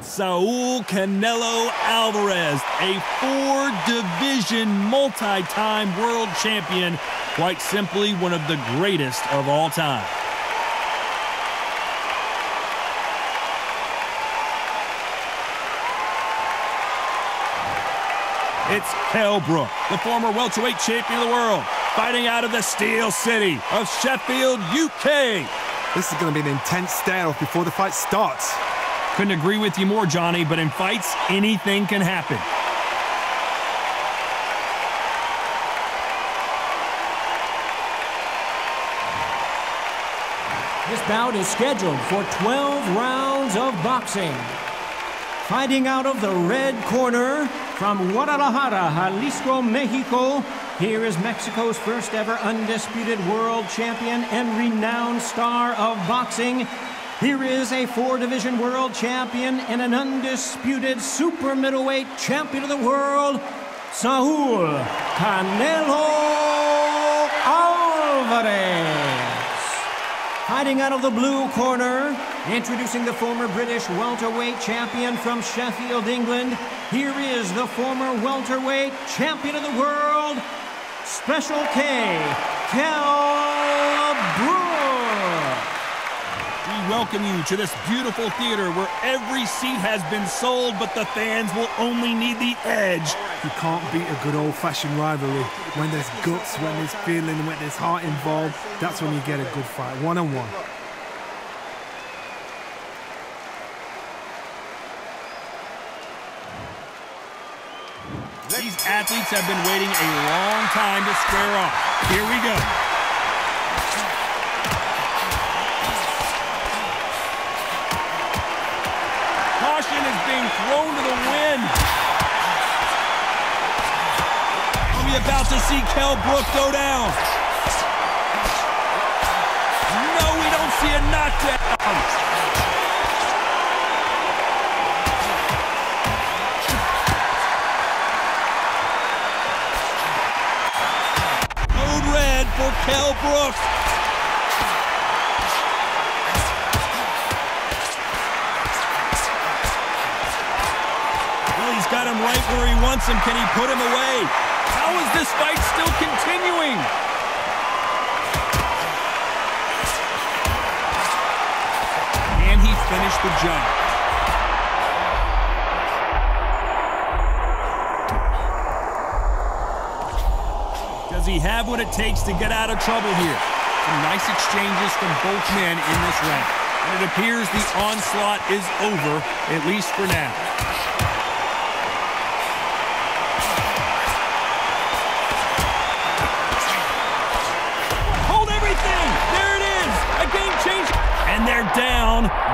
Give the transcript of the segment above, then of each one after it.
Saul Canelo Alvarez, a four-division multi-time world champion, quite simply one of the greatest of all time. It's Kell Brook, the former welterweight champion of the world, fighting out of the Steel City of Sheffield, UK. This is going to be an intense stare-off before the fight starts. Couldn't agree with you more, Johnny, but in fights, anything can happen. This bout is scheduled for 12 rounds of boxing. Fighting out of the red corner from Guadalajara, Jalisco, Mexico, here is Mexico's first ever undisputed world champion and renowned star of boxing. Here is a four division world champion and an undisputed super middleweight champion of the world, Saul Canelo Alvarez. Hiding out of the blue corner, introducing the former British welterweight champion from Sheffield, England, here is the former welterweight champion of the world, Special K, welcome you to this beautiful theater where every seat has been sold, but the fans will only need the edge. You can't beat a good old-fashioned rivalry. When there's guts, when there's feeling, when there's heart involved, that's when you get a good fight, one-on-one. -on -one. These athletes have been waiting a long time to square off. Here we go. About to see Kell Brook go down? No, we don't see a knockdown. Code red for Kell Brooks. Well, he's got him right where he wants him. Can he put him away? How is this fight still continuing? Can he finish the job? Does he have what it takes to get out of trouble here? Some nice exchanges from both men in this round. And it appears the onslaught is over, at least for now.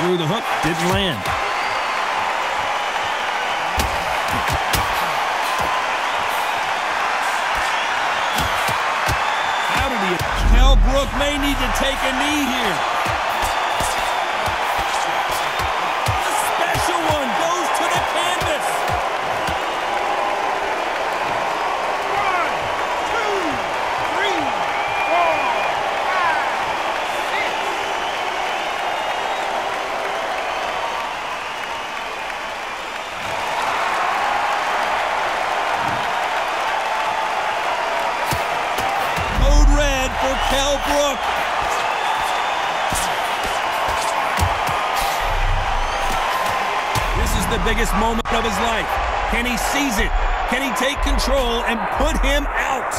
didn't land. How did he? Kell Brook may need to take a knee here. Kell Brook. This is the biggest moment of his life. Can he seize it? Can he take control and put him out?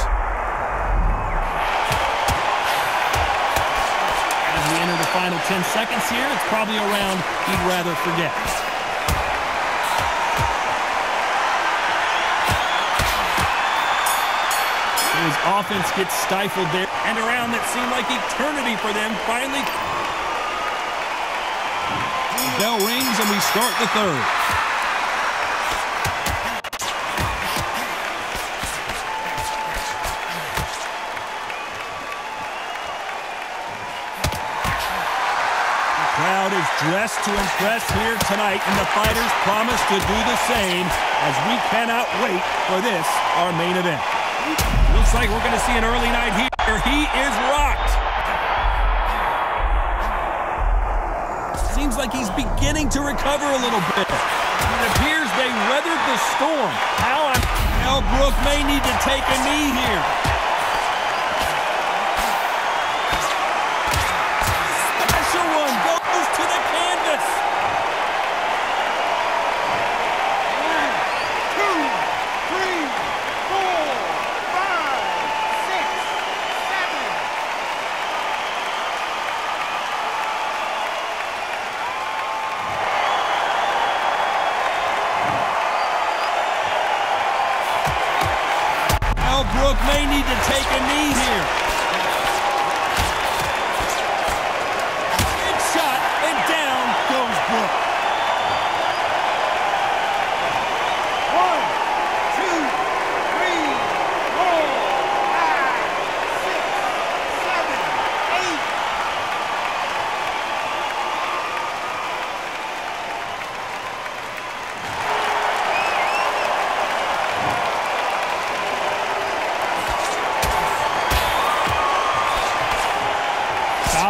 As we enter the final 10 seconds here, it's probably a round he'd rather forget. His offense gets stifled there, and a round that seemed like eternity for them finally. Bell rings, and we start the third. The crowd is dressed to impress here tonight, and the fighters promise to do the same as we cannot wait for this, our main event. Looks like we're going to see an early night here. He is rocked. Seems like he's beginning to recover a little bit. It appears they weathered the storm. How on Brook may need to take a knee here. Kell Brook may need to take a knee here.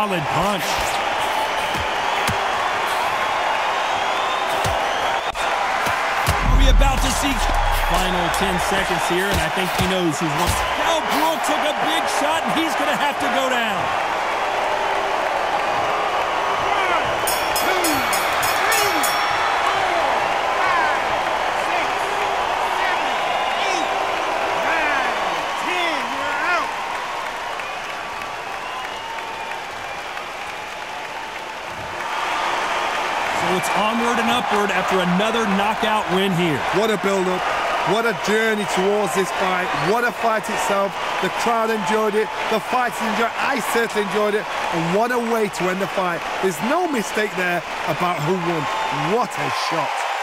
Solid punch. Are we about to see final 10 seconds here, and I think he knows who's won. Now Brook took a big shot, and he's going to have to go down. One, two, three, four, five, six, seven, eight, nine, ten. You're out. So it's onward and upward after another knockout win here. What a build up. What a journey towards this fight. What a fight itself. The crowd enjoyed it. The fighters enjoyed it. I certainly enjoyed it. And what a way to end the fight. There's no mistake there about who won. What a shot.